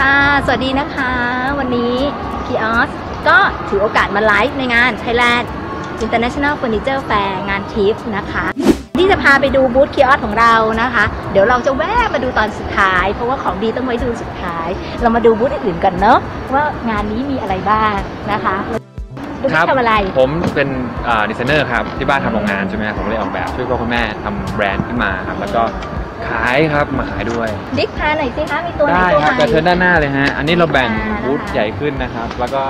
ค่ะ สวัสดีนะคะ วันนี้พีออสก็ถือโอกาสมาไลฟ์ในงาน Thailand International Furniture Fair งานทิฟนะคะ ที่จะพาไปดูบูธคีออสของเรานะคะ เดี๋ยวเราจะแวะมาดูตอนสุดท้าย เพราะว่าของดีต้องไว้ดูสุดท้าย เรามาดูบูธอื่นๆกันเนอะว่างานนี้มีอะไรบ้างนะคะดูครับทำอะไร ผมเป็นดีไซเนอร์ครับ ที่บ้านทำโรงงานใช่ไหมครับผมเลยออกแบบช่วยพ่อคุณแม่ทำแบรนด์ขึ้นมาครับ แล้วก็ ขายครับมาขายด้วยดิ๊กพาหน่อยสิคะมีตัวไหนได้ตัวครับไหนแต่เชิญด้านหน้าเลยฮะ อันนี้เราแบ่งอ่านะคะบูธใหญ่ขึ้นนะครับ แล้วก็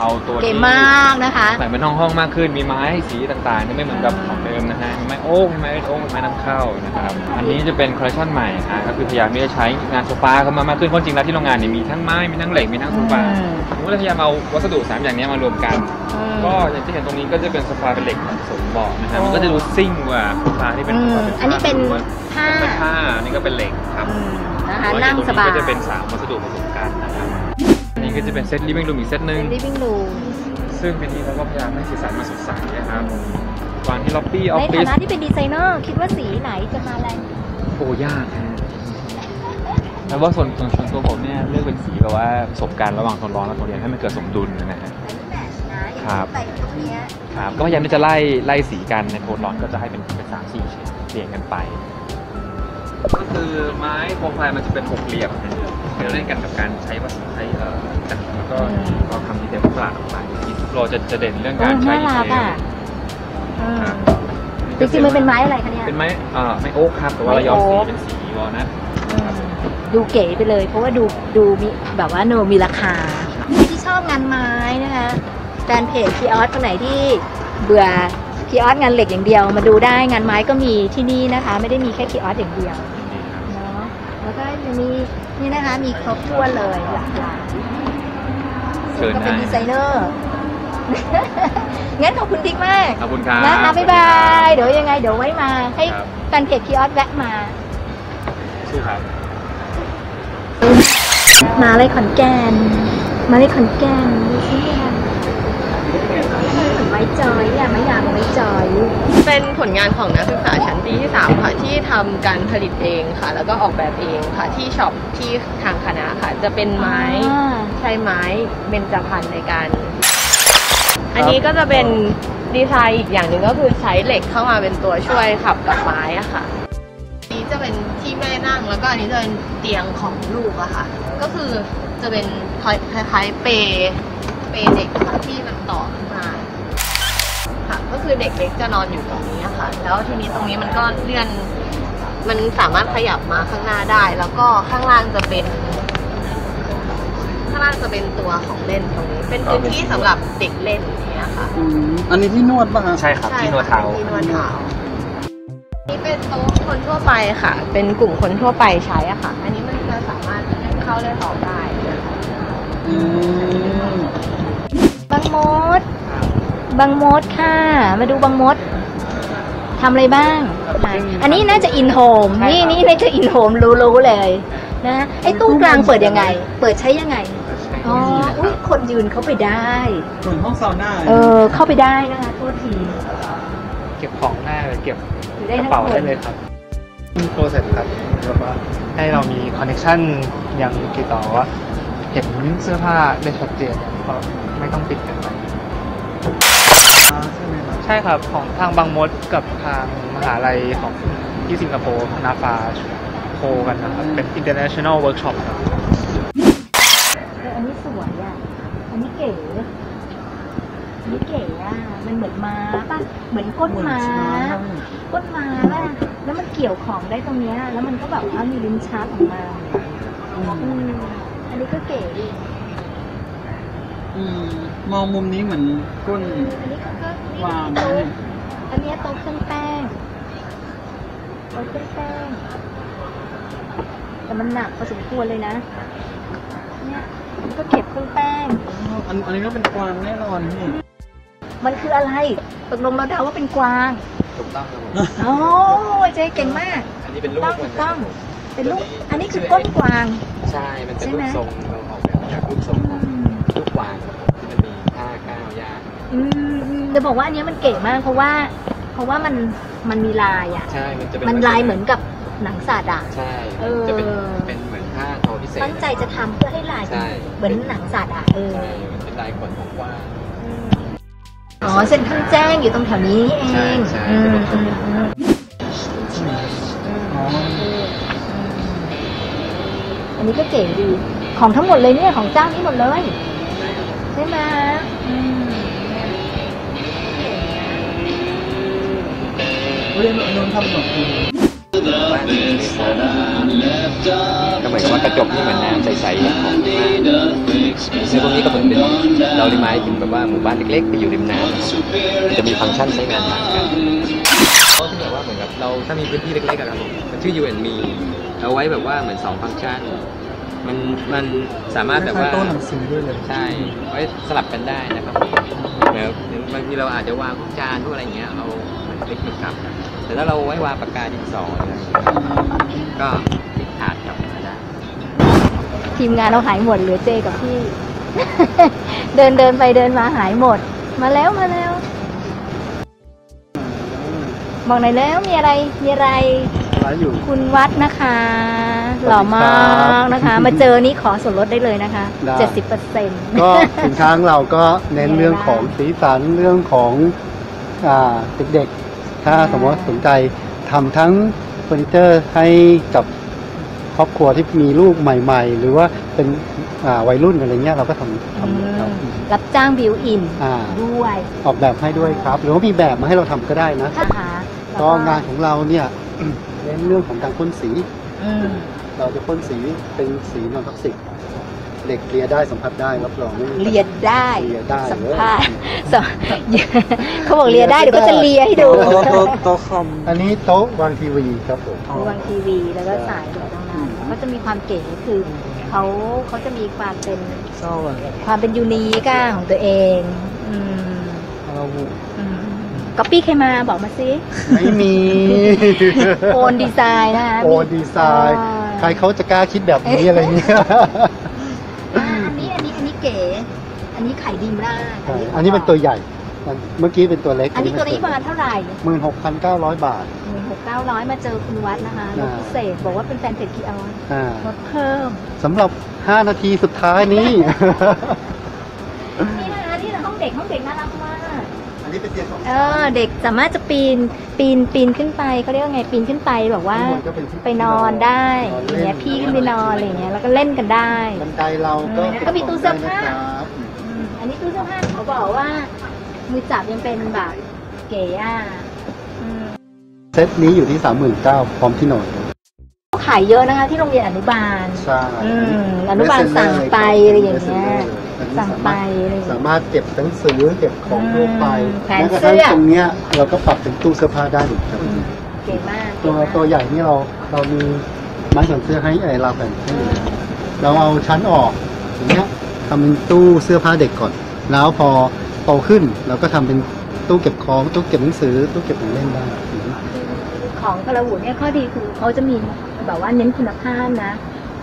เอาตัวเก๋ที่มากนะคะแต่งเป็นห้องห้องๆมากขึ้นมีไม้สีต่างๆที่ไม่เหมือนกับของเดิ มนะฮะมีไม้โอ๊กมีไม้โอ๊กมีไม้นำเข้านะครับอันนี้จะเป็นคอลเลคชันใหม่อะก็คือพยายามที่จะใช้งานโซฟาเข้ามามากขึ้นเพราะจริงแล้วที่โรงงานเนี่ยมีทั้งไม้มีทั้งเหล็กมีทั้งโซฟาอืมผมก็เลยพยายามเอาวัสดุสามอย่างนี้มารวมกันอืมก็อย่างที่เห็นตรงนี้ก็จะเป็นโซฟาเป็นเหล็กผสมเบาะนะฮะโอ้มันก็จะดูซิ่งกว่าโซฟาที่เป็นอืโซมฟาเป็นอันนี้เป็นผ้าเป็นผ้าอันนี่ก็เป็นเหล็กครับอืมนะคะแล้วนั่งตรงสบายก็จะเป็นสามวัสดุผสมกันนะครับอันนี้ก็จะเป็นเซต living room อีกเซตหนึ่งเป็น living room ซึ่งเป็นนี้เราก็พยายามให้สีสันมาสดใสนะครับ วางที่ล็อบบี้ออฟในฟิฐาศนะที่เป็นดีไซเนอร์คิดว่าสีไหนจะมาแรงโอ้ยากฮะแต่ว่าส่วนส่วนส่วนตัวผมเนี่ยเลือกเป็นสีแบบว่าประสบการณ์ระหว่างโทนร้อนและโทนเย็นให้มันเกิดสมดุลนะฮะ ครับใส่ตรงเนี้ยครับก็พยายามที่จะไล่ไล่สีกันในโทนร้อนก็จะให้เป็นเป็นสามสี่เฉดเรียงกันไป ก็คือไม้โปรไฟล์มันจะเป็นหกเหลี่ยมนะเดี๋ยวเล่นกันกับการใช้วัสดุใช้เอ่อจักรแล้วก็เราทำดีเทลประหลาดออกไปเราจะจะเด่นเรื่องโอ้การใช้น่าดีรักเทลอะอืมครับ จริงๆมันเป็นไม้อะไรคะเนี่ย เป็นไม้เอ่อไม้โอ๊กครับแต่ว่าเราย้อมสีเป็นสีวอลนัทอืมดูเก๋ไปเลย เพราะว่าดูดูมีแบบว่าโนมีราคาที่ชอบงานไม้นะคะแฟนเพจพีออสคนไหนที่เบื่อพีออสงานเหล็กอย่างเดียว มาดูได้งานไม้ก็มีที่นี่นะคะ ไม่ได้มีแค่พีออสอย่างเดียวเนาะแล้วก็ยังมีนี่นะคะมีครบถ้วนเลยหลากหลายเชิญก็เป็นได้ดีไซเนอร์ งั้นขอบคุณดิ๊กมากขอบคุณครับนะคะบ๊ายบายเดี๋ยวยังไงเดี๋ยวไว้มาให้ครับแฟนเพจคีออสแวะมาสู้ครับมาเลยขอนแก่นมาเลยขอนแก่นดูสิค่ะเหมือนไม้จอยอะไม้ยางไม้จอย เป็นผลงานของนักศึกษาชั้นปีที่ 3 ค่ะ ที่ทำการผลิตเองค่ะ แล้วก็ออกแบบเองค่ะที่ช็อปที่ทางคณะค่ะ จะเป็นไม้อ่าใช้ไม้เบญจพรรณในการ อันนี้ก็จะเป็นดีไซน์อีกอย่างหนึ่งก็คือใช้เหล็กเข้ามาเป็นตัวช่วยขับกับไม้อะค่ะอันนี้จะเป็นที่แม่นั่งแล้วก็อันนี้จะเป็นเตียงของลูกอะค่ะ ก็คือจะเป็นคล้ายๆเปเปเด็กค่ะที่มันต่อขึ้นมาค่ะ ก็คือเด็กเล็กจะนอนอยู่ตรงนี้อะค่ะ แล้วทีนี้ตรงนี้มันก็เลื่อน มันสามารถขยับมาข้างหน้าได้ แล้วก็ข้างล่างจะเป็น ข้างล่างจะเป็นตัวของเล่นตรงนี้ เป็นพื้นที่สำหรับเด็กเล่นอย่างเงี้ยค่ะ อืมอันนี้ที่นวดป่ะฮะใช่ครับ ที่นวดเท้าใช่ค่ะที่นวดเท้านี่เป็นโต๊ะคนทั่วไปค่ะ เป็นกลุ่มคนทั่วไปใช้อะค่ะ อันนี้มันจะสามารถเล่นเข้าเล่นออกได้อืมบางมด บางมดค่ะ มาดูบางมดทำอะไรบ้างไหนอันนี้น่าจะอินโฮม นี่นี่น่าจะอินโฮมรู้ๆเลยนะไอ้ตู้กลางเปิดยังไง เปิดใช้ยังไง อ๋ออุ้ยคนยืนเข้าไปได้เหมือนห้องซาวน่าเออเข้าไปได้นะคะโทษทีเก็บของได้เลยเก็บอยู่ได้กระทั้งเป๋าคนได้เลยครับโปรเซสครับแบบว่าให้เรามีคอนเนคชั่นอย่างติดต่อว่าเห็นเสื้อผ้าได้ชัดเจนก็ไม่ต้องปิดกันไปใช่ไหมครับใช่ครับของทางบางมดกับทางมหาลัยของที่สิงคโปร์นาฟาโคกันนะครับ เป็น international workshop ครับ เอออันนี้สวยอะ อันนี้เก๋ี้เก๋อะมันเหมือนม้าป่ะ เหมือนก้นม้า ก้นม้าป่ะแล้วมันเกี่ยวของได้ตรงเนี้ย แล้วมันก็แบบว่ามีลิ้นชักออกมาอืมอันนี้ก็เก๋ดีอืมมองมุมนี้เหมือนก้น อันนี้ก็นี่วางโต๊ะอันเนี้ยโต๊ะเครื่องแป้งโต๊ะเครื่องแป้ง แต่มันหนักพอสมควรเลยนะ เนี่ยมันก็เก็บเครื่องแป้ง อันอันนี้ก็เป็นกวางแน่นอนนี่ มันคืออะไรตกลงเราเดาว่าเป็นกวางถูกต้องครับผมโอ้เจ๊เก่งมากอันนี้เป็นลูกต้องมันต้อง เป็นลูก อันนี้คือก้นกวาง ใช่ มันเป็นใช่รูไหมปทรงเราออกแบบมาจากรูปทรงของลูกกวางครับผมที่มันมีท่าก้าวย่างอืมอืมจะบอกว่าอันเนี้ยมันเก๋มากเพราะว่า เพราะว่ามันมันมีลายอะ ใช่ มันจะเป็นมันลายเหมือนกับหนังสัตว์อะใช่เออจะเป็นเป็นเหมือนท่าโทที่เศษตั้งใจจะทำเพื่อให้ลายใช่เหมือนหนังสัตว์อะเออใช่มันเป็นลายขนของกว้าง อ๋อเซ็นทรัลแจ้งอยู่ตรงแถวนี้นี่เองใช่ใช่อืมเป็นอืมอืมอ๋ออันนี้ก็เก๋ดี ของทั้งหมดเลยเนี่ยของเจ้านี้หมดเลย ใช่ไหมอืมเรียนอนุนทำหนกคุณบ้านที่ไม่พอก็เหมือนกับว่ากระจกนี่เหมือนน้ำใสๆของมาก ในพวกนี้ก็เหมือนเป็นเราได้ไม้เป็นแบบว่าหมู่บ้านเล็กๆที่อยู่ริมน้ำมันจะมีฟังก์ชันใช้งานต่างกันก็ที่แบบว่าเหมือนกับเราถ้ามีพื้นที่เล็กๆอะครับผมมันชื่อ U and Me เอาไว้แบบว่าเหมือนสองฟังก์ชันมันมันสามารถแบบว่าโต๊ะหนังสือด้วยเลยใช่ไว้สลับกันได้นะครับแล้วบางทีเราอาจจะวางพวกจานพวกอะไรอย่างเงี้ยเอาเหมือนติ๊กกลับกันแต่ถ้าเราไว้วางปากกาดินสออะไรอย่างเงี้ยก็ติดถาดกลับมาได้ ทีมงานเราหายหมดเหลือเจกับพี่ เดินเดินไปเดินมาหายหมด มาแล้วมาแล้วบอกหน่อยแล้วมีอะไรมีอะไร ร้านอยู่ คุณวัดนะคะสวัสดีหล่อมากนะคะครับมาเจอนี่ขอส่วนลดได้เลยนะคะ ได้เจ็ดสิบเปอร์เซ็นต์ ก็สินค้าของเราก็เน้นเรื่องของสีสันเรื่องของอ่าเด็กๆ ถ้าสมมติว่าสนใจทำทั้งเฟอร์นิเจอร์ให้กับ ครอบครัวที่มีลูกใหม่ ๆ หรือว่าเป็นอ่าวัยรุ่นอะไรเงี้ยเราก็ทำทำครับ รับจ้าง built-in อ่า ด้วยออกแบบให้ด้วยครับ หรือว่ามีแบบมาให้เราทำก็ได้นะนะคะแล้วก็งานของเราเนี่ย เน้นเรื่องของการพ่นสี อืมเราจะพ่นสีเป็นสี non-toxic เด็กเลียได้สัมผัสได้รับรองไม่มีเลียได้เลียได้ สัมภาษณ์สัมเขาบอกเลียได้เดี๋ยวก็จะเลียให้ดูโต๊ะคอม อันนี้โต๊ะวางทีวีครับผม วางทีวีแล้วก็สายแบบตร งนั้นก็จะมีความเก๋คือเขาเขาจะมีความเป็นเศร้าอะความเป็นยูนิคอะของตัวเองอืมเราก๊อปปี้ใครมาบอกมาสิไม่มีโอนดีไซน์นะคะโอนดีไซน์อ่าใครเขาจะกล้าคิดแบบนี้อะไรเงี้ยอ่าอันนี้อันนี้อันนี้เก๋ อันนี้ไข่ดีมากอันนี้เป็นตัวใหญ่ เมื่อกี้เป็นตัวเล็กอันนี้ตัวนี้ประมาณเท่าไหร่หมื่นหกพันเก้าร้อยบาทหนึ่งหกเก้าร้อยมาเจอคุณวัดนะคะลดอ่าพิเศษบอกว่าเป็นแฟนเพจคีออนอ่าลดเพิ่มสำหรับ5นาทีสุดท้ายนี้ นี่นะคะนี่ห้องเด็กห้องเด็กน่ารักมากอันนี้เป็นเตียงของเออเด็กสามารถจะปีนปีนปีนขึ้นไปเขาเรียกว่าไงปีนขึ้นไปแบบว่าข้างบนก็เป็นที่ไปนอนได้นอนอเล่นย่างเงี้ยพี่ขึ้นไปนอนอะไรอย่างเงี้ยแล้วก็เล่นกันได้บันไดเราก็ก็มีตู้เสื้อผ้าได้นะครับอืมอันนี้ตู้เสื้อผ้าเขาบอกว่า มือจับยังเป็นแบบเก๋อะอืมเซตนี้อยู่ที่ 39,000พร้อมที่นอนเขาขายเยอะนะคะ ที่โรงเรียนอนุบาล ใช่อืมอนุบาลสั่งไปอะไรอย่างเงี้ยสั่งไปอะไรอย่างเงี้ยสามารถเก็บหนังสือเก็บของทั่วไปอืมแขวนม้กระทั่งเสื้อ ตรงเนี้ยเราก็ปรับเป็นตู้เสื้อผ้าได้อีกครับ อืมเก๋มากตัวเก๋มากตัวใหญ่นี่เราเรามีไม้แขวนเสื้อให้ไอ้เราแผ่นให้อยู่แล้วเราเอาชั้นออกอย่างเงี้ยทำเป็นตู้เสื้อผ้าเด็กก่อน แล้วพอ โตขึ้นเราก็ทำเป็นตู้เก็บของตู้เก็บหนังสือตู้เก็บของเล่นได้ของกระหูเนี่ยข้อดีคือเขาจะมีแบบว่าเน้นคุณภาพนะ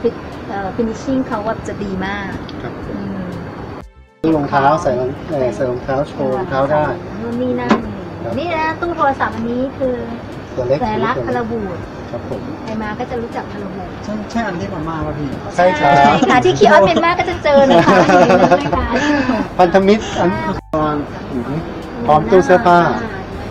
ฟิเอ่อ finishing เขาว่าจะดีมากครับอืมตู้รองเท้าใส่รองเอ่อใส่รองเท้าโชว์รองเท้าได้นู่นนี่นั่นครับนี่นะตู้โทรศัพท์อันนี้คือตัวเล็กแสรักตัวคาเล็รากบูด ครับผมใครมาก็จะรู้จักคาราบูดใช่ใช่อันที่มาม่าป่ะพี่ ใช่ครัใช่บค่ะที่คีออสเป็นมากก็จะเจอนะคะอยู่ในนั้นนะคะพันธมิตรอันนอนอยู่นี่พร้อมตู้เสื้อผ้า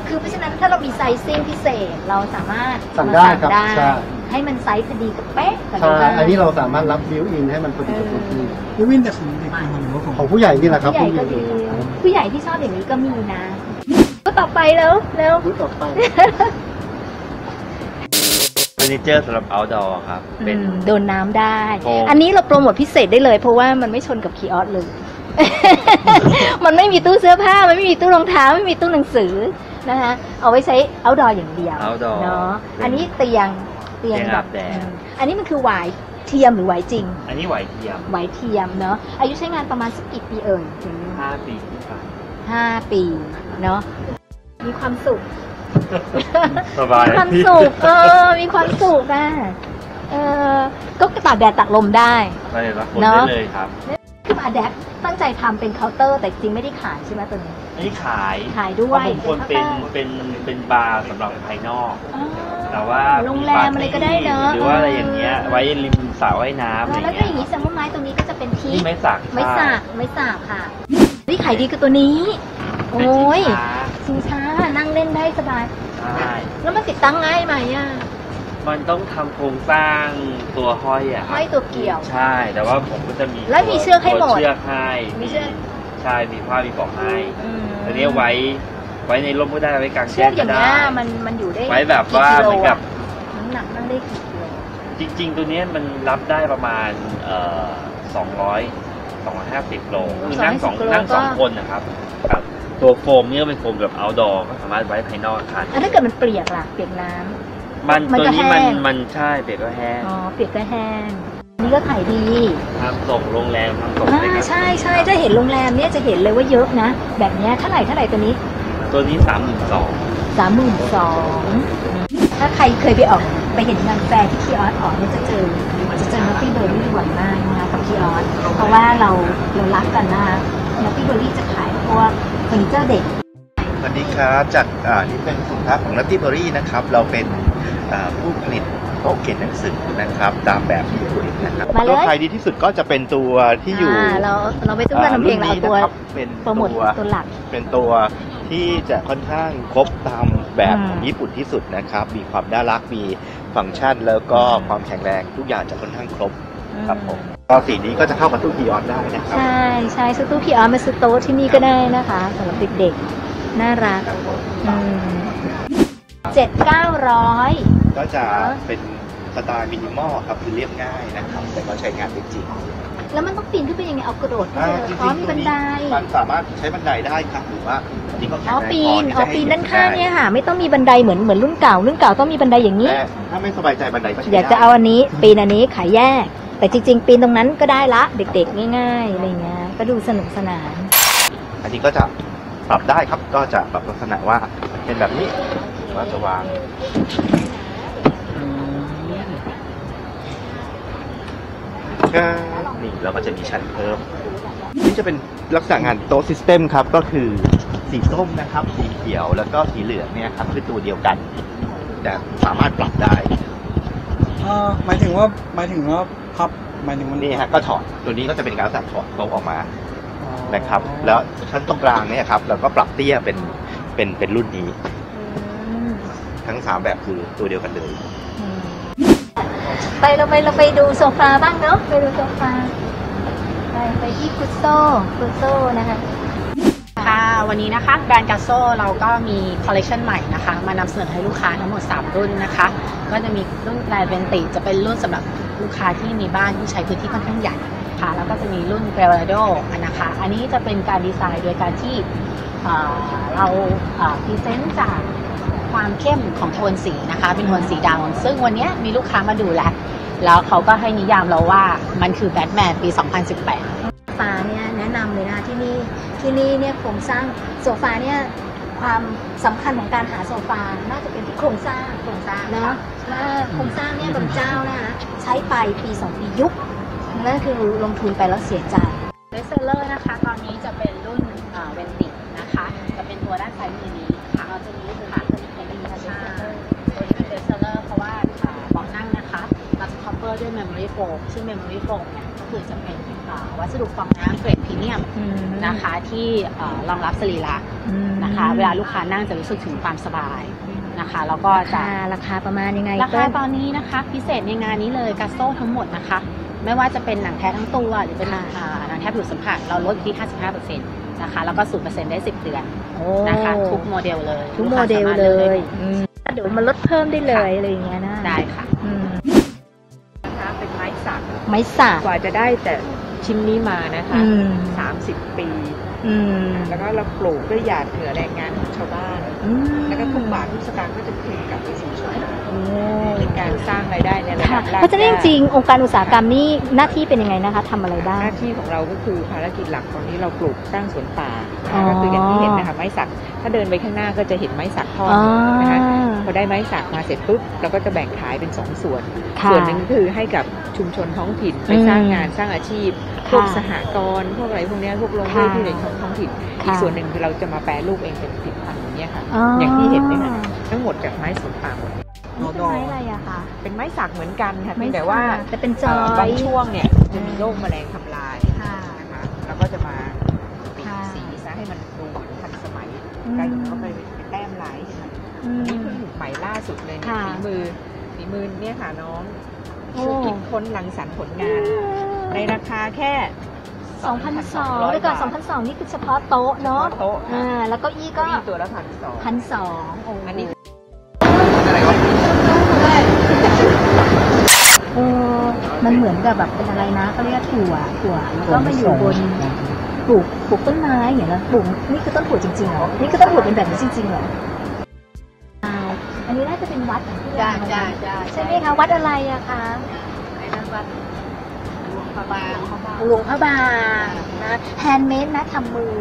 คือเพราะฉะนั้นถ้าเรามีไซซิ่งพิเศษเราสามารถสั่งได้ครับมาใช่ให้มันไซส์พอดีกับเป๊ะกับใช่ที่บ้านอันนี้เราสามารถรับบิวอินให้มันพอดีกับทุกที่วิวินแต่ของเด็กมันหรือว่าของของผู้ใหญ่นี่แหละครับผู้ใหญ่ก็ดีผู้ใหญ่ที่ชอบอย่างนี้ก็มีนะก็ต่อไปแล้วแล้ว พูดต่อไปเฟอร์ นิเจอร์สำหรับ outdoor ครับ เป็น อืมโดนน้ำได้ โอ้ อันนี้เราโปรโมทพิเศษได้เลย เพราะว่ามันไม่ชนกับคีออสเลย มันไม่มีตู้เสื้อผ้า มันไม่มีตู้รองเท้า ไม่มีตู้หนังสือนะคะ เอาไว้ใช้ outdoor อย่างเดียว outdoor เนาะเป็นอันนี้เตียง เตียงเตียงแบอาบบแดด อืมอันนี้มันคือหวายเทียมหรือหวายจริง อันนี้ไหวเทียมหวายเทียมเนาะ อายุใช้งานประมาณสักกี่ปีเอ่ยถึง 5ปีที่ผ่านห้าปีเนาะ มีความสุข สบายมีความสุขเออ มีความสุขอะเออก็ตากแดดตากลมได้ไปรับผลเนได้อะเลยครับอะแดปตั้งใจทำเป็นเคาน์เตอร์ แต่จริงไม่ได้ขายใช่ไหมตัวนี้อันนี้ขายขายด้วยเพราะผมควรเป็นเป็นเป็นบาร์สำหรับภายนอกอ๋อแต่ว่าโรงแรมอะไรก็ได้เนอะหรือว่าอะไรอย่างเงี้ย ไว้ริมสระว่ายน้ำอะไรแล้วก็อย่างเงี้นี้ยแสดงว่าไม้ตรงนี้ก็จะเป็นที่นี่ไม้สักไม่สากไม่สากค่ะนี่ขายดีคือตัวนี้ โอ้ย ชิงช้านั่งเล่นได้สบาย ใช่แล้วมันติดตั้งง่ายไหมอะ มันต้องทำโครงสร้างตัวห้อยอะครับห้อยตัวเกี่ยว ใช่ แต่ว่าผมก็จะมีแล้วมีเชือกให้หมดตัวเชือกให้มีเชือก ใช่มีผ้ามีบอกให้มตัวนี้ไว้ไว้ในร่มก็ได้ไว้กลางเชืแจ้อกงอก็ย่างได้เงี้ยมันมันอยู่ได้ไว้แบบว่าเหมือนกับน้ำหนักนั่งได้กี่กิโลจริง ๆ ตัวเนี้ยมันรับได้ประมาณเอ่อสองร้อยสองร้อยห้าสิบโลคือนั่งสองนั่งสองคนนะครับครับ ตัวโฟมเนี่ยเป็นโฟมแบบ outdoor ก็สามารถไว้ภายนอกอาคารอันถ้าเกิดมันเปียกล่ะ เปียกน้ำ มันมันตัวก็นี้มันแห้ง มันใช่เปียกก็แห้งอ๋อ เปียกก็แห้งนี่ก็ขายดีทำส่งโรงแรมทำส่งอ่าอะไรก็ใช่ใช่ถ้าเห็นโรงแรมเนี่ยจะเห็นเลยว่าเยอะนะ แบบเนี้ยเท่าไหร่เท่าไหร่ตัวนี้ ตัวนี้สามหมื่นสองสามหมื่นสองถ้าใครเคยไปออกไปเห็นงานแฟร์ที่คีออสออกเนี่ยจะเจอจะเจอนัตตี้เบอร์รี่บ่อยมากนะคะกับคีออสเพราะว่าเราเรารักกันนะคะนัตตี้เบอร์รี่จะขายพวก เฟอร์นิเจอร์เด็กสวัสดีครับจากอ่านี่เป็นสินค้าของ n u t t y b e r r y นะครับ เราเป็นอ่าผู้ผลิตโต๊ะเขียนหนังสือนะครับ ตามแบบญี่ปุ่นนะครับมาเลยตัวขายดีที่สุดก็จะเป็นตัวที่อยู่าเราเราไม่ต้องการทำเพลงเราเอาตัวอ่รุ่นนี้นะครับเป็นโปรโมทตัวตัวหลัก เป็นตัวที่จะค่อนข้างครบตามแบบอืมของญี่ปุ่นที่สุดนะครับ มีความน่ารักมีฟังก์ชันแล้วก็ความแข็งแรงทุกอย่างจะค่อนข้างครบครับผมก็ สีนี้ก็จะเข้ากับตู้กีออนได้นะครับ ใช่ใช่ซื้อตู้พีออสมาซื้อโต๊ะที่นี่ก็ได้นะคะสำหรับเด็กๆ น่ารักเจ็ดเก้าร้อยก็จะเป็นสไตล์มินิมอลครับคือเรียบง่ายนะครับ แต่ก็ใช้งานได้จริงแล้วมันต้องปีนขึ้นไปยังไงเอากระโดดขึ้นอ่าไปจเลริยงอ๋อๆมีตัวบันนี้ไดมันสามารถใช้บันไดได้ครับหรือว่าอันนี้ก็แข็อ๋งอแรงปีพอนที่อ๋อจะให้ปีนอยู่ด้านข้างได้เนี่ยค่ะ ไม่ต้องมีบันไดเหมือนเหมือนรุ่นเก่ารุ่นเก่าต้องมีบันไดอย่างนี้แต่ถ้าไม่สบายใจบันไดก็ใช้อยากจะได้เอาอันนี้ปีนอันนี้ขายแยก แต่จริง ๆ ปีนตรงนั้นก็ได้ละเด็กๆ ง่ายๆอะไรเงี้ยก็ดูสนุกสนาน อันนี้ก็จะปรับได้ครับก็จะปรับลักษณะว่าเป็นแบบนี้ว่าจะวางก็นี่เราก็จะมีชั้นเพิ่มนี่จะเป็นลักษณะงานโต๊ะซิสเต็มครับ ก็คือสีส้มนะครับ สีเขียวแล้วก็สีเหลืองเนี่ยครับคือตัวเดียวกัน แต่สามารถปรับได้อ่าหมายถึงว่าหมายถึงว่า พับหมายถึงมันนี่ฮะก็ถอดตัวนี้ก็จะเป็นการลักษณะถอดโต๊ะออกมานะครับ แล้วชั้นตรงกลางเนี่ยครับเราก็ปรับเตี้ยเป็นเป็นเป็นรุ่นนี้ ทั้งสามแบบคือตัวเดียวกันเลยไปเราไปเราไปดูโซฟาบ้างเนาะไปดูโซฟาไปไปที่กาโซกาโซนะคะค่ะวันนี้นะคะแบรนด์กาโซเราก็มีคอลเลคชันใหม่นะคะ มานำเสนอให้ลูกค้าทั้งหมด 3 รุ่นนะคะ ก็จะมีรุ่นแบรนด์เวนติจะเป็นรุ่นสำหรับ ลูกค้าที่มีบ้านที่ใช้พื้นที่ค่อนข้างใหญ่ค่ะแล้วก็จะมีรุ่นเกร a โดนะคะอันนี้จะเป็นการดีไซน์โดยการที่เรา present จากความเข้มของโทนสีนะคะ เป็นโทนสีดำซึ่งวันนี้มีลูกค้ามาดูแล้ว แล้วเขาก็ให้นิยามเราว่ามันคือแบทแมนปี 2018ฟาเนี่ยแนะนำเลยนะที่นี่ที่นี่เนี่ยโครงสร้างโซฟาเนี่ย ความสำคัญของการหาโซฟา น่าจะเป็นที่โครงสร้างโครงสร้างเนาะว่าโครงสร้างเนี่ยบางเจ้านะคะใช้ไปปีสองปียุบนั่นคือลงทุนไปแล้วเสียใจเบสเซอร์นะคะ ตอนนี้จะเป็นรุ่นเวนตินะคะ จะเป็นตัวด้านซ้ายมือ ด้วย memory foam ซึ่ง memory foam เนี่ยก็คือจะเป็นอ่าวัสดุฟองน้ำเกรดพรีเมียมนะคะที่อ่ารองรับสรีระนะคะ เวลาลูกค้านั่งจะรู้สึกถึงความสบายนะคะแล้วก็ราจะคาราคาประมาณยังไงราคาตอนนี้นะคะ พิเศษในงานนี้เลยกาโซ่ทั้งหมดนะคะ ไม่ว่าจะเป็นหนังแท้ทั้งตัวหรือเป็นอ่าหนังแท้ผิวสัมผัสเราลดอยู่ที่ 55%นะคะแล้วก็ 0%ได้ 10 เดือนโอ้นะคะทุกโมเดลเลย ทุกโมค้าเดลสามารถเลอกได้ยหมดอืมเดี๋ยวมันลดเพิ่มได้เลยอะไรอย่างเงี้ยนะได้ค่ะอืมนะคะเป็นไม้สัก ไม้สักกว่าจะได้แต่ชิ้นนี้มานะคะอืม30ปีอืมแล้วก็เราปลูกด้วยหยาดเหงื่อแรงงานของชาวบ้านอืมแล้วก็ทุกบาททุกสตางค์ก็จะคืนกลับไปสู่ สร้างรายได้ในระดัค่ะบรากเพราะฉะนั้นจหญ้ริงๆองค์การอุตสาหกรรมนี่หน้าที่เป็นยังไงนะคะทำอะไรบ้างหน้าที่ของเราก็คือภารกิจหลักตอนนี้เราปลูกสร้างสวนป่าอ๋อก็คืออย่างที่เห็นนะคะไม้สัก ถ้าเดินไปข้างหน้าก็จะเห็นไม้สักทอดอ๋อนะคะพอได้ไม้สักมาเสร็จปุ๊บเราก็จะแบ่งขายเป็นสองส่วนค่ะส่วนหนึ่งคือให้กับชุมชนท้องถิ่นไปอืมสร้างงานสร้างอาชีพพวกค่ะสหกรณ์พวกอะไรพวกเนี้ยพวกโรงเรียนค่ะที่ในท้องถิ่นค่ะอีกส่วนหนึ่งคือเราจะมาแปรรูปเองเป็นผลิตภัณฑ์อย่างเงี้ยค่ะอ๋อออย่างที่เห็นเนี่ยค่ะทั้งหมดจากไม้สนป่าหมด นี่เป็นไม้อะไรอะคะเป็นไม้สักเหมือนกันค่ะไม้เพียงแต่ว่าสักแต่เป็นจอยบางช่วงเนี่ยจะมีโรคแมลงทำลายค่ะนะคะแล้วก็จะมาปิดค่ะสีซะให้มันดูทันสมัยอืมใกล้เข้าไปเป็นแต้มลายใช่ไหมอืมนี่เพิ่งใหม่ล่าสุดเลยเนี่ยค่ะฝีมือฝีมือเนี่ยค่ะน้องโอ้ช่วยคิดค้นรังสรรค์ผลงาน ในราคาแค่2,200ด้วยก่อน2,200 นี่คือเฉพาะโต๊ะเนาะโต๊ะอ่าแล้วก็อี้ก็ก็ตัวละพันสองพันสองอันนี้ มันเหมือนกับแบบเป็นอะไรนะเขาเรียกถั่วถั่วแล้วก็มาอยู่บนปลูกปลูกต้นไม้อย่างนั้นปลูกนี่คือต้นถั่วจริงๆเหรอนี่คือต้นถั่วเป็นแบบนี้จริงๆเหรออ้าวอันนี้น่าจะเป็นวัดของที่จ้าเราจ้าจ้าใช่ไหมคะวัดอะไรอะคะไอ้นั่นวัดหลวงพระบางหลวงพระบางนะ handmade นะทำมือ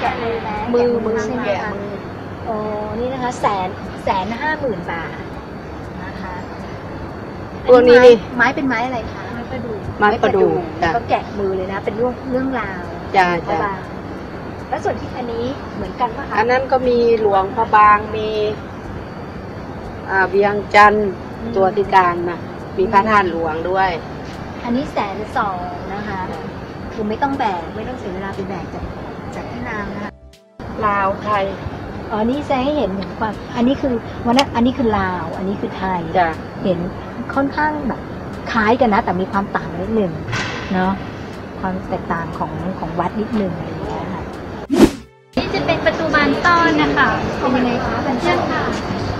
แกะมือนะมือแกะมือใช่ไหมแกะคะมือโอ้นี่นะคะแสนแสนห้าหมื่นบาทนะคะตัวนี้นี่ไม้เป็นไม้อะไรคะ ไม้ประดู่ไม้ประดู่แล้จ้ะวก็แกะมือเลยนะ เป็นเรื่องเรื่องราวจ้าพระจ้าบางแล้วส่วนที่อันนี้เหมือนกันปะคะอันนั้นก็มีหลวงพระบางมีอ่าเวียงจันทร์ตัวที่กลางนะมีพระธาตุหลวงด้วย อันนี้แสนสองนะคะคือไม่ต้องแบกไม่ต้องเสียเวลาไปแบกจากจากที่นางนะคะลาวไทยอ๋อนี่แสดงให้เห็นถึงความ อันนี้คือวันนั้นอันนี้คือลาว อันนี้คือไทย จ้ะเห็นค่อนข้างแบบ คล้ายกันนะ แต่มีความต่างนิดหนึ่งเนาะความแตกต่างของของวัดนิดหนึ่งอะไรอย่างเงี้ยค่ะนี่จะเป็นประตูบานต้อนนะคะเป็นยังไงคะเป็นเช่นค่ะ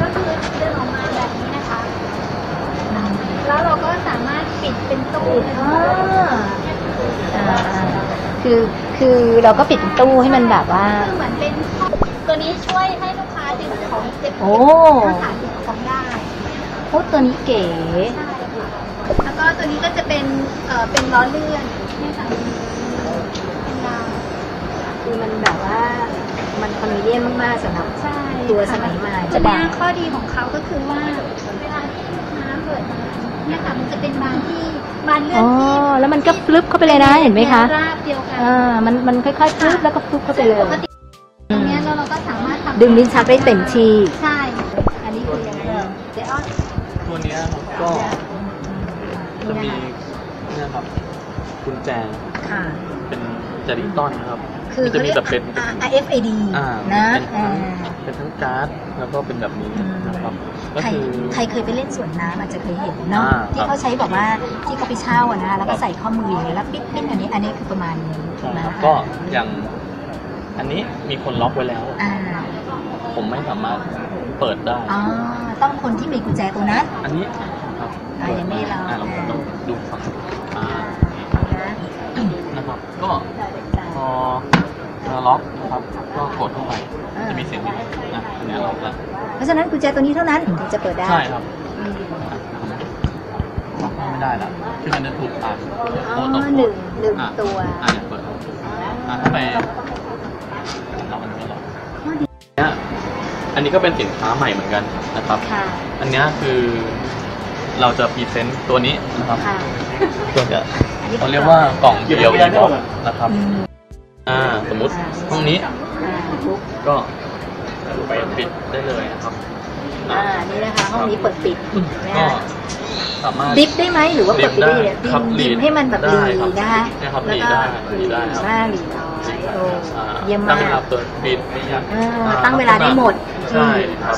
ก็คือเดินออกมาแบบนี้นะคะ แล้วเราก็สามารถปิดเป็นตู้อ่าอ่าคือคือเราก็ปิดเป็นตู้ให้มันแบบว่าเหมือนเป็นตัวนี้ช่วยให้ลูกค้าดึงของเก็บโอ้รักษาดึงของได้โอ้ตัวนี้เก๋แล้วก็ ตัวนี้ก็จะเป็นเอ่อเป็นล้อเลื่อนเนี่ยค่ะเป็นราวคือมันแบบว่ามันคอนเวเนียนมากๆสำหรับ ใช่ตัวสมัยใหม่ตัวเนี้ยข้อดีของเขาก็คือว่าเวลาที่ลูกค้าเปิดมาเนี่ยค่ะมันจะเป็นบานที่บานเลื่ออ๋นอที่แล้วมันก็ฟลึบเข้าไปเลยนะเห็นไหมคะราบเดียวกันอ่ามันมันค่อยๆฟลึบแล้วก็ฟลึบเข้าไปเลย ปกติตรงเนี้ยเราเราก็สามารถทำดึงลิ้นชักได้เต็มที่ ใช่ จะมีเนี่ยครับกุญแจค่ะ เป็นจะดิจิตอลนะครับคือมันจะเขามีเรียกแบบเป็น RFID อ่านะเป็นอ่าทั้งเป็นทั้งการ์ดแล้วก็เป็นแบบนี้นะครับก็ใครคือใครเคยไปเล่นสวนน้ำอาจจะเคยเห็นเนาะอ่าที่เขาใช้แบบว่าที่เขาไปเช่าอะนะแล้วก็ใส่ข้อมืออย่างเงี้ยแล้วปิ๊ดปิ๊ดอันนี้อันนี้คือประมาณนี้ใช่นะครับก็อย่างอันนี้มีคนล็อกไว้แล้วอ่าผมไม่สามารถเปิดได้อ๋อต้องคนที่มีกุญแจตัวนั้น อันนี้ ครับอ่ายังไม่ล็อกอ่าเราต้องดูฝั่งอ่านะนะครับก็พอเราล็อกนะครับก็กดเข้าไปจะมีเสียงวิบอะอันเนี้ยล็อกแล้วเพราะฉะนั้นกุญแจตัวนี้เท่านั้นถึงจะเปิดได้ใช่ครับล็อกไม่ได้แล้วคือมันจะถูกอ่านอ๋อโค้ดต่อหนึ่งหนึ่งอะตัวอะอย่าเปิดอะถ้าไปล็อกอันนี้ก็ล็อกข้อดีเนี่ยอันนี้ก็เป็นสินค้าใหม่เหมือนกันนะครับ ค่ะ อันเนี้ยคือ เราจะพรีเซนต์ตัวนี้นะครับค่ะตัวจะอันนี้เขาเรียกว่ากล่องเดียวอีบ็อกนะครับอืมอ่าสมมุติห้องนี้อ่าทุกก็ไปปิดได้เลยนะครับอ่านี่นะคะห้องนี้เปิดปิดนะก็คะสามารถ ดิฟได้ไหมหรือว่าเปิดปิดได้เลยครับดิฟให้มันแบบได้รีครับนะคะเนี่ยครับแล้วรีก็ได้รีรีได้ครับ มากรีน้อยโอ้อ่าเยี่ยมตั้มางเวลากเปิดปิดอ่าตั้งเวลาได้หมด ใช่ครับ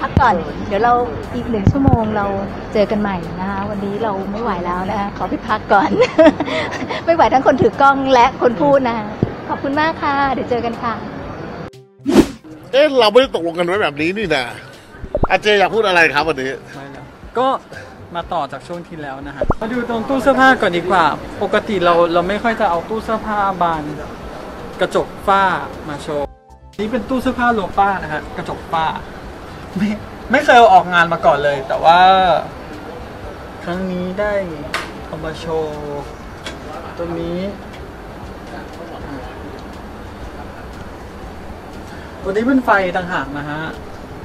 พักก่อน เดี๋ยวเราอีกหนึ่งชั่วโมงเราเจอกันใหม่นะคะ วันนี้เราไม่ไหวแล้วนะคะขอไปพักก่อน ไม่ไหวทั้งคนถือกล้องและคนพูดนะคะขอบคุณมากค่ะ เดี๋ยวเจอกันค่ะ เอ๊ะเราไม่ได้ตกลงกันไว้แบบนี้นี่นะอาเจอยากพูดอะไรครับวันนี้ก็มาต่อจากช่วงที่แล้วนะฮะมาดูตรงตู้เสื้อผ้าก่อนดีกว่า ปกติเราเราไม่ค่อยจะเอาตู้เสื้อผ้าบาน กระจกฝ้ามาโชว์ นี่เป็นตู้เสื้อผ้าโลป้านะฮะกระจกฝ้า ไม่ไม่เคยเอาออกงานมาก่อนเลย แต่ว่า ครั้งนี้ได้เอามาโชว์ตรงนี้ตัวนี้เป็นไฟต่างหากนะฮะ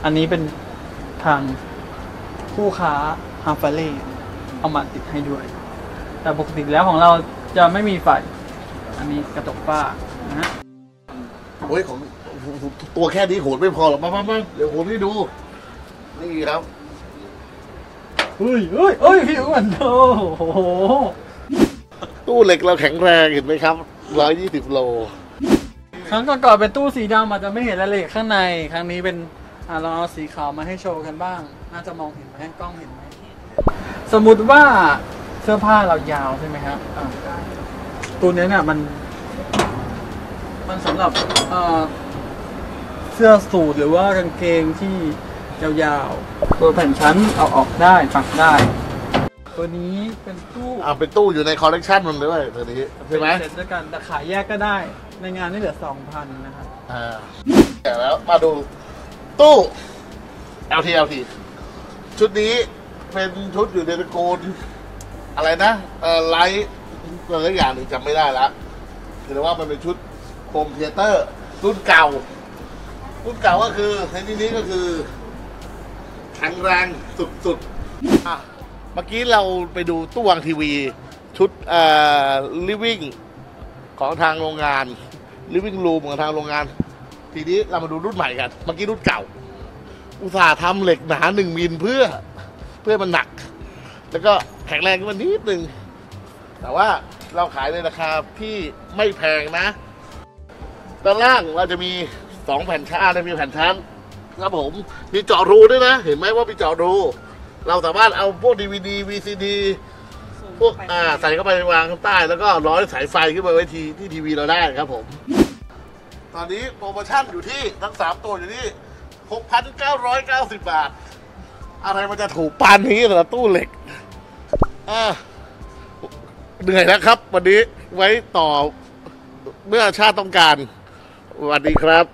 อันนี้เป็นทางคู่ค้าฮาฟาเล่เอามาติดให้ด้วย แต่ปกติแล้วของเราจะไม่มีไฟ อันนี้กระจกฝ้านะฮะโอ้ยของ ตัวแค่นี้โหดไม่พอหรอกมามามาเดี๋ยวโหดให้ดู นี่ครับ เฮ้ยเฮ้ยเฮ้ยพี่อ้วนโอ้โหตู้เหล็กเราแข็งแรงเห็นไหมครับร้อยยี่สิบโล ครั้งก่อนๆเป็นตู้สีดำอาจจะไม่เห็นรายละเอียดข้างใน ครั้งนี้เป็นอะลองเอาสีขาวมาให้โชว์กันบ้าง น่าจะมองเห็นไหมกล้องเห็นไหม สมมุติว่าเสื้อผ้าเรายาวใช่ไหมครับอะตัวเนี้ยเนี่ยมัน มันสำหรับเอ่อ เสื้อสูทหรือว่ากางเกงที่ยาวๆ ตัวแผ่นชั้นเอาออกได้ปรับได้ ตัวนี้เป็นตู้อ่าเป็นตู้อยู่ในคอลเลกชันมันด้วยตัวนี้ใช่ไหมเป็นเซ็ตด้วยกันแต่ขายแยกก็ได้ ในงานนี่เหลือสองพันนะครับอ่าแต่แล้วมาดูตู้ LT LT ชุดนี้เป็นชุดอยู่ในตระกูลอะไรนะเอ่อ light อะไรสักอย่างหนึ่งจำไม่ได้ละคือว่ามันเป็นชุด home theater รุ่นเก่า รุ่นเก่าก็คือในที่นี้ก็คือแข็งแรงสุดๆอะเมื่อกี้เราไปดูตู้วางทีวี ชุดเอ่อ living ของทางโรงงาน living room ของทางโรงงาน ทีนี้เรามาดูรุ่นใหม่กัน เมื่อกี้รุ่นเก่า อุตสาห์ทำเหล็กหนาหนึ่งมิลเพื่อเพื่อมันหนัก แล้วก็แข็งแรงขึ้นมานิดนึง แต่ว่าเราขายในราคาที่ไม่แพงนะด้านล่างเราจะมี สองแผ่นชั้นและมีแผ่นชั้นครับผมมีเจาะรูด้วยนะ เห็นไหมว่ามีเจาะรู เราสามารถเอาพวกดีวดีวีซีดีพวกอ่าใส่เข้าไปวางข้างใต้ แล้วก็ร้อยสายไฟขึ้นไปไว้ทีที่ทีวีเราได้ครับผม ตอนนี้โปรโมชั่นอยู่ที่ทั้งสามตัวอยู่ที่ 6,990 บาท อะไรมันจะถูกปานนี้เหรอตู้เหล็กอ่าเหนื่อยแล้วครับ วันนี้ไว้ต่อเมื่อชาติต้องการสวัสดีครับ